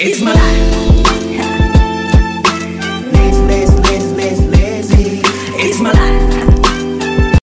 It's my life. Lazy, lazy, lazy, lazy. It's my life.